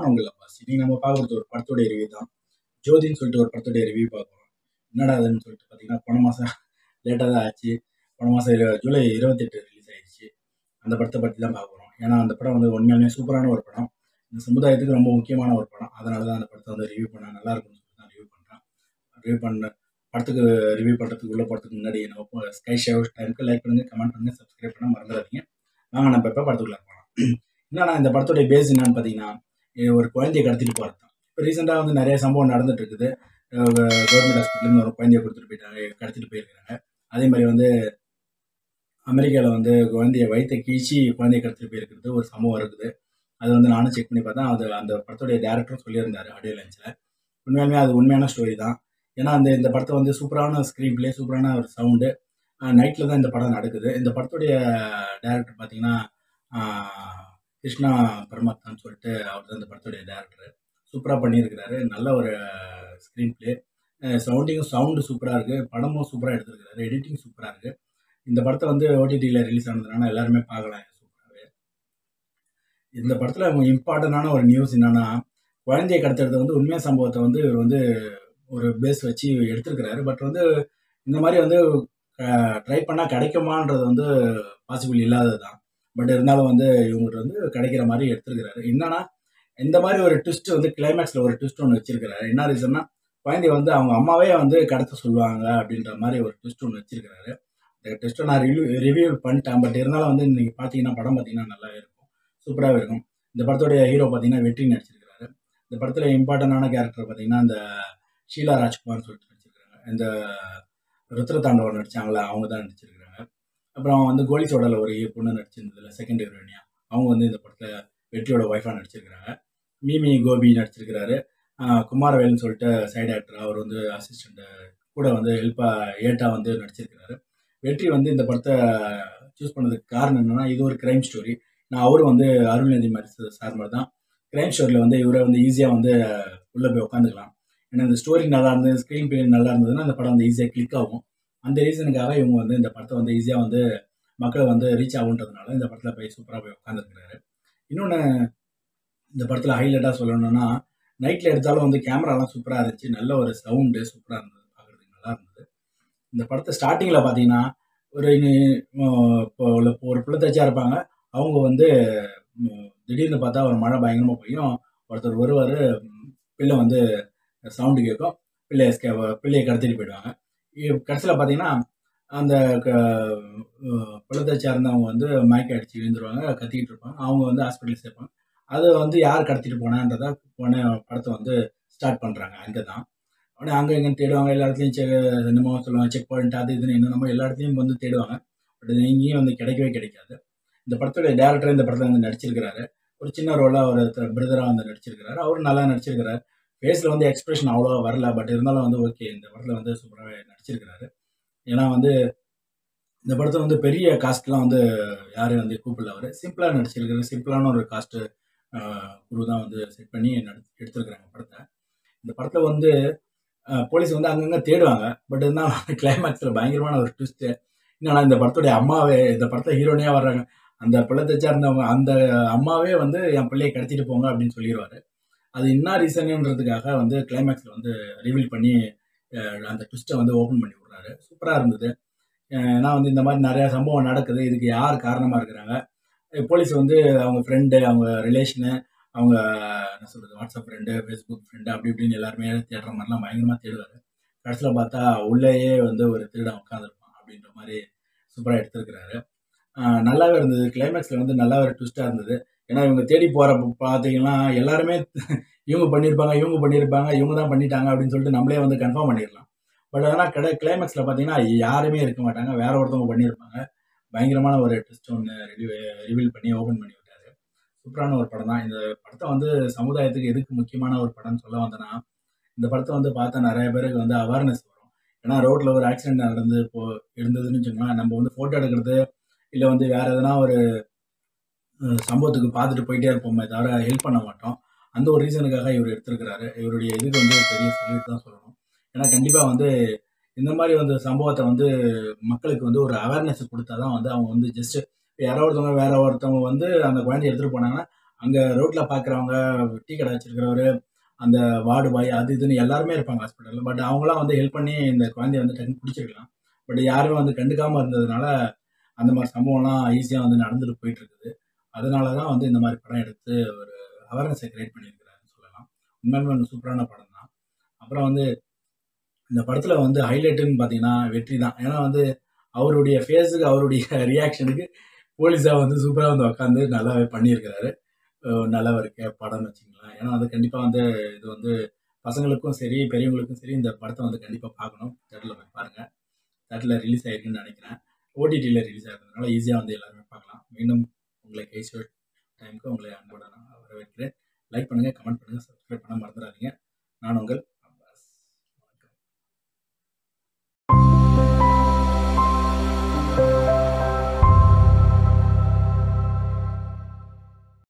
நான் உங்கள் அப்பாஸ் இன்னைக்கு நம்ம பார்க்குறது ஒரு படத்தோடைய ரிவ்யூ தான். ஜோதின்னு சொல்லிட்டு ஒரு படத்தோடைய ரிவ்யூ பார்க்குறோம் என்னடா அதுன்னு சொல்லிட்டு பார்த்தீங்கன்னா போன மாதம் லேட்டாக தான் ஆச்சு. போன மாதம் இரு ஜூலை இருபத்தெட்டு ரிலீஸ் ஆயிடுச்சு. அந்த படத்தை பற்றி தான் பார்க்குறோம். ஏன்னா அந்த படம் வந்து உண்மையாலுமே சூப்பரான ஒரு படம். இந்த சமுதாயத்துக்கு ரொம்ப முக்கியமான ஒரு படம். அதனால தான் அந்த படத்தை வந்து ரிவ்யூ பண்ண நல்லா இருக்கும்னு சொல்லிட்டு தான் ரிவ்யூ பண்ணுறேன் ரிவ்யூ பண்ண படத்துக்கு ரிவ்யூ பண்ணுறதுக்கு உள்ள போகிறதுக்கு முன்னாடி நம்ம ஸ்கை ஷேவ் டைமுக்கு லைக் பண்ணுங்கள் கமெண்ட் பண்ணுங்கள் சப்ஸ்கிரைப் பண்ண மறந்துடாதீங்க. வாங்க நம்ம இப்போ படத்துக்குள்ளே போகலாம் என்னன்னா இந்த படத்துடைய பேஸ் என்னன்னு பார்த்தீங்கன்னா ஒரு குழந்தைய கடத்திட்டு போகிறது தான் இப்போ ரீசெண்டாக வந்து நிறைய சம்பவம் நடந்துட்டு இருக்குது கவர்மெண்ட் ஹாஸ்பிட்டல்னு ஒரு குழந்தைய கொடுத்துட்டு போயிட்டாங்க கடத்திட்டு போயிருக்காங்க. அதே மாதிரி வந்து அமெரிக்காவில் வந்து குழந்தைய வயிற்றை கீழ்ச்சி குழந்தைய கடத்திட்டு போயிருக்கிறது ஒரு சம்பவம் இருக்குது. அது வந்து நானும் செக் பண்ணி பார்த்தேன். அது அந்த படத்துடைய டேரக்டரும் சொல்லியிருந்தார் ஆடியோ லைன்ஸில் உண்மையாலுமே அது உண்மையான ஸ்டோரி தான். ஏன்னா அந்த இந்த படத்தை வந்து சூப்பரான ஸ்க்ரீன் பிளே சூப்பரான ஒரு சவுண்டு நைட்டில் தான் இந்த படம் நடக்குது. இந்த படத்துடைய டேரக்டர் பார்த்தீங்கன்னா கிருஷ்ணா பரமாத்மான்னு சொல்லிட்டு அவர் தான் இந்த படத்துடைய டேரக்டர் சூப்பராக பண்ணியிருக்கிறாரு. நல்ல ஒரு ஸ்க்ரீன் பிளே சவுண்டிங்கும் சவுண்டு சூப்பராக இருக்குது படமும் சூப்பராக எடுத்திருக்கிறாரு. எடிட்டிங் சூப்பராக இருக்குது இந்த படத்தை வந்து ஓடிடியில் ரிலீஸ் ஆனதுனால எல்லாருமே பார்க்கலாம். சூப்பராகவே இந்த படத்தில் இம்பார்ட்டண்டான ஒரு நியூஸ் என்னென்னா குழந்தைய கடத்துறது வந்து உண்மையான சம்பவத்தை வந்து இவர் வந்து ஒரு பேஸ் வச்சு எடுத்திருக்கிறாரு. பட் வந்து இந்த மாதிரி வந்து ட்ரை பண்ணால் கிடைக்குமான்றது வந்து பாசிபிள் இல்லாதது தான் பட் இருந்தாலும் வந்து இவங்ககிட்ட வந்து கிடைக்கிற மாதிரி எடுத்திருக்கிறாரு. என்னன்னா இந்த மாதிரி ஒரு ட்விஸ்ட் வந்து கிளைமேக்ஸில் ஒரு ட்விஸ்ட் ஒன்று வச்சிருக்கிறாரு. என்ன ரீசன்னா குழந்தை வந்து அவங்க அம்மாவே வந்து கடத்த சொல்லுவாங்க அப்படின்ற மாதிரி ஒரு ட்விஸ்ட் ஒன்று வச்சிருக்கிறாரு. அந்த ட்விஸ்ட்டை நான் ரிவ்யூ ரிவ்யூ பண்ணிட்டேன். பட் இருந்தாலும் வந்து நீங்கள் பார்த்தீங்கன்னா படம் பார்த்தீங்கன்னா நல்லா இருக்கும். சூப்பராகவே இருக்கும். இந்த படத்துடைய ஹீரோ பார்த்தீங்கன்னா வெற்றி நடிச்சிருக்கிறாரு. இந்த படத்தில் இம்பார்ட்டண்டான கேரக்டர் பார்த்தீங்கன்னா இந்த ஷீலா ராஜ்குமார்னு சொல்லிட்டு நடிச்சிருக்காங்க. இந்த ருத்ர தாண்டவன் நடிச்சாங்களா அவங்க தான் நடிச்சிருக்கிறாங்க அப்புறம் வந்து கோலி சோடாவில் ஒரு பொண்ணு நடிச்சிருந்ததில்ல செகண்ட் ஹீரோயினியா. அவங்க வந்து இந்த படத்தில் வெற்றியோட ஒய்ஃபாக நடிச்சிருக்கிறாங்க. மீமி கோபி நடிச்சிருக்கிறாரு. குமாரவேல்னு சொல்லிட்டு சைடு ஆக்டர் அவர் வந்து அசிஸ்டண்ட்டு கூட வந்து ஹெல்ப்பாக ஏட்டாக வந்து நடிச்சிருக்கிறாரு. வெற்றி வந்து இந்த படத்தை சூஸ் பண்ணதுக்கு காரணம் என்னென்னா இது ஒரு க்ரைம் ஸ்டோரி நான் அவரும் வந்து அருள்நிதி மாதிரி சார் மாதிரி தான். க்ரைம் ஸ்டோரியில் வந்து இவரை வந்து ஈஸியாக வந்து உள்ளே போய் உட்காந்துக்கலாம் ஏன்னா இந்த ஸ்டோரி நல்லா இருந்தது ஸ்க்ரீன் பிளே நல்லா இருந்ததுன்னா அந்த படம் வந்து ஈஸியாக கிளிக் ஆகும். அந்த ரீசனுக்காக இவங்க வந்து இந்த படத்தை வந்து ஈஸியாக வந்து மக்களை வந்து ரீச் ஆகுன்றதுனால இந்த படத்தில் போய் சூப்பராக போய் உட்காந்துருக்கிறாரு இன்னொன்று இந்த படத்தில் ஹைலைட்டாக சொல்லணும்னா நைட்டில் எடுத்தாலும் வந்து கேமராலாம் சூப்பராக இருந்துச்சு. நல்ல ஒரு சவுண்டு சூப்பராக இருந்தது. பார்க்குறதுக்கு நல்லா இருந்தது. இந்த படத்தை ஸ்டார்டிங்கில் பார்த்தீங்கன்னா ஒரு இப்போ ஒரு பிள்ளை தச்சா இருப்பாங்க. அவங்க வந்து திடீர்னு பார்த்தா ஒரு மழை பயங்கரமாக பெய்யும். ஒருத்தர் வருவார் பிள்ளை வந்து சவுண்டு கேட்கும் பிள்ளைய பிள்ளையை கடத்திட்டு போயிடுவாங்க. கடைசியில் பார்த்தீங்கன்னா அந்த பிள்ளத்தை சேர்ந்தவங்க வந்து மயக்க அடித்து விழுந்துருவாங்க கத்திக்கிட்டு இருப்பாங்க. அவங்க வந்து ஹாஸ்பிட்டல் சேர்ப்பாங்க. அதை வந்து யார் கடத்திட்டு போனான்றதை போன படத்தை வந்து ஸ்டார்ட் பண்ணுறாங்க அங்கே தான் உடனே அங்கே எங்கே தேடுவாங்க. எல்லா இடத்துலையும் செக் என்னமோ சொல்லுவாங்க. செக் பாயிண்ட் அது இதுன்னு என்னென்னமோ எல்லா இடத்துலையும் வந்து தேடுவாங்க. பட் இது எங்கேயும் வந்து கிடைக்கவே கிடைக்காது. இந்த படத்துடைய டேரக்டர் இந்த படத்தில் வந்து நடிச்சிருக்கிறாரு. ஒரு சின்ன ரோலாக ஒரு பிரதராக வந்து நடிச்சிருக்கிறாரு. அவரும் நல்லா நடிச்சிருக்கிறாரு. ஃபேஸில் வந்து எக்ஸ்பிரஷன் அவ்வளோவா வரல பட் இருந்தாலும் வந்து ஓகே இந்த படத்தில் வந்து சூப்பராகவே நடிச்சிருக்கிறாரு. ஏன்னா வந்து இந்த படத்தை வந்து பெரிய காஸ்ட்லாம் வந்து யாரும் வந்து கூப்பிடல அவர். சிம்பிளாக நடிச்சிருக்கிறாரு. சிம்பிளான ஒரு காஸ்ட்டு குரு தான் வந்து செட் பண்ணி நடி எடுத்துருக்குறாங்க படத்தை. இந்த படத்தில் வந்து போலீஸ் வந்து அங்கங்கே தேடுவாங்க. பட் இருந்தாலும் கிளைமேக்ஸில் பயங்கரமான ஒரு ட்விஸ்ட்டு என்னன்னா இந்த படத்துடைய அம்மாவே இந்த படத்தை ஹீரோனியாக வர்றாங்க. அந்த பிள்ளை தச்சா இருந்தவங்க அந்த அம்மாவே வந்து என் பிள்ளையை கடத்திட்டு போங்க அப்படின்னு சொல்லிடுவாரு அது என்ன ரீசனுன்றதுக்காக வந்து கிளைமேக்ஸில் வந்து ரிவீல் பண்ணி அந்த ட்விஸ்ட்டை வந்து ஓப்பன் பண்ணி விட்றாரு. சூப்பராக இருந்தது. ஏன்னா வந்து இந்த மாதிரி நிறையா சம்பவம் நடக்குது. இதுக்கு யார் காரணமாக இருக்கிறாங்க? போலீஸ் வந்து அவங்க ஃப்ரெண்டு அவங்க ரிலேஷனு அவங்க என்ன சொல்கிறது வாட்ஸ்அப் ஃப்ரெண்டு ஃபேஸ்புக் ஃப்ரெண்டு அப்படி இப்படின்னு எல்லாருமே தேடுற மாதிரிலாம் பயங்கரமாக தேடுவார். கடைசியில் பார்த்தா உள்ளேயே வந்து ஒரு திருடம் உட்காந்துருப்பான் அப்படின்ற மாதிரி சூப்பராக எடுத்திருக்கிறாரு. நல்லாவே இருந்தது. கிளைமேக்ஸில் வந்து நல்லா ஒரு ட்விஸ்ட்டாக இருந்தது. ஏன்னா இவங்க தேடி போகிறப்ப பார்த்தீங்கன்னா எல்லாருமே இவங்க பண்ணியிருப்பாங்க இவங்க பண்ணியிருப்பாங்க இவங்க தான் பண்ணிட்டாங்க அப்படின்னு சொல்லிட்டு நம்மளே வந்து கன்ஃபார்ம் பண்ணிடலாம். பட் ஆனால் கடை கிளைமேக்ஸில் பார்த்தீங்கன்னா யாருமே இருக்க மாட்டாங்க. வேற ஒருத்தவங்க பண்ணியிருப்பாங்க பயங்கரமான ஒரு ட்விஸ்ட் ஒன்று ரிவீல் பண்ணி ஓப்பன் பண்ணி விட்டாரு. சூப்பரான ஒரு படம் தான். இந்த படத்தை வந்து சமுதாயத்துக்கு எதுக்கு முக்கியமான ஒரு படம்னு சொல்ல வந்தேன்னா இந்த படத்தை வந்து பார்த்தா நிறைய பேருக்கு வந்து அவேர்னஸ் வரும். ஏன்னா ரோட்டில் ஒரு ஆக்சிடென்ட் நடந்து இப்போ இருந்ததுன்னு வச்சுக்கோங்களேன் நம்ம வந்து ஃபோட்டோ எடுக்கிறது இல்லை வந்து வேறு எதனா ஒரு சம்பவத்துக்கு பார்த்துட்டு போயிட்டே இருப்போமே தவிர ஹெல்ப் பண்ண மாட்டோம். அந்த ஒரு ரீசனுக்காக இவர் எடுத்திருக்கிறாரு. இவருடைய இதுக்கு வந்து பெரிய சொல்லிட்டு தான் சொல்லணும். ஏன்னா கண்டிப்பாக வந்து இந்த மாதிரி வந்து சம்பவத்தை வந்து மக்களுக்கு வந்து ஒரு அவேர்னஸ் கொடுத்தா தான் வந்து அவங்க வந்து ஜஸ்ட் யாரோ ஒருத்தவங்க வேற ஒருத்தவங்க வந்து அந்த குழந்தைய எடுத்துகிட்டு போனாங்கன்னா அங்கே ரோட்டில் பார்க்குறவங்க டீ கடை வச்சிருக்கிறவரு அந்த வார்டு பாய் அது இதுன்னு எல்லாருமே இருப்பாங்க ஹாஸ்பிட்டலில் பட் அவங்களாம் வந்து ஹெல்ப் பண்ணி இந்த குழந்தைய வந்து டக்குன்னு பிடிச்சிருக்கலாம். பட் யாருமே வந்து கண்டுக்காமல் இருந்ததுனால அந்த மாதிரி சம்பவம்லாம் ஈஸியாக வந்து நடந்துட்டு போயிட்டு இருக்குது. அதனால தான் வந்து இந்த மாதிரி படம் எடுத்து ஒரு அவேர்னஸை கிரியேட் பண்ணியிருக்கிறாருன்னு சொல்லலாம். உண்மையுமே ஒரு சூப்பரான படம் தான். அப்புறம் வந்து இந்த படத்தில் வந்து ஹைலைட்டுன்னு பார்த்தீங்கன்னா வெற்றி தான். ஏன்னா வந்து அவருடைய ஃபேஸுக்கு அவருடைய ரியாக்ஷனுக்கு போலீஸாக வந்து சூப்பராக வந்து உட்காந்து நல்லாவே பண்ணியிருக்கிறாரு. நல்லா இருக்க படம்னு வச்சுக்கலாம் ஏன்னா அது கண்டிப்பாக வந்து இது வந்து பசங்களுக்கும் சரி பெரியவங்களுக்கும் சரி இந்த படத்தை வந்து கண்டிப்பாக பார்க்கணும். தேட்டரில் போய் பாருங்கள் தேட்டரில் ரிலீஸ் ஆகிருக்குன்னு நினைக்கிறேன். ஓடிடியில் ரிலீஸ் ஆகிறதுனால ஈஸியாக வந்து எல்லாருமே பார்க்கலாம். மீண்டும் உங்களை கேஷுவல் டைமுக்கு உங்களை அன்போட நான் வரவேற்கிறேன் லைக் பண்ணுங்கள் கமெண்ட் பண்ணுங்கள் சப்ஸ்கிரைப் பண்ண மறந்துடாதீங்க நான் உங்கள்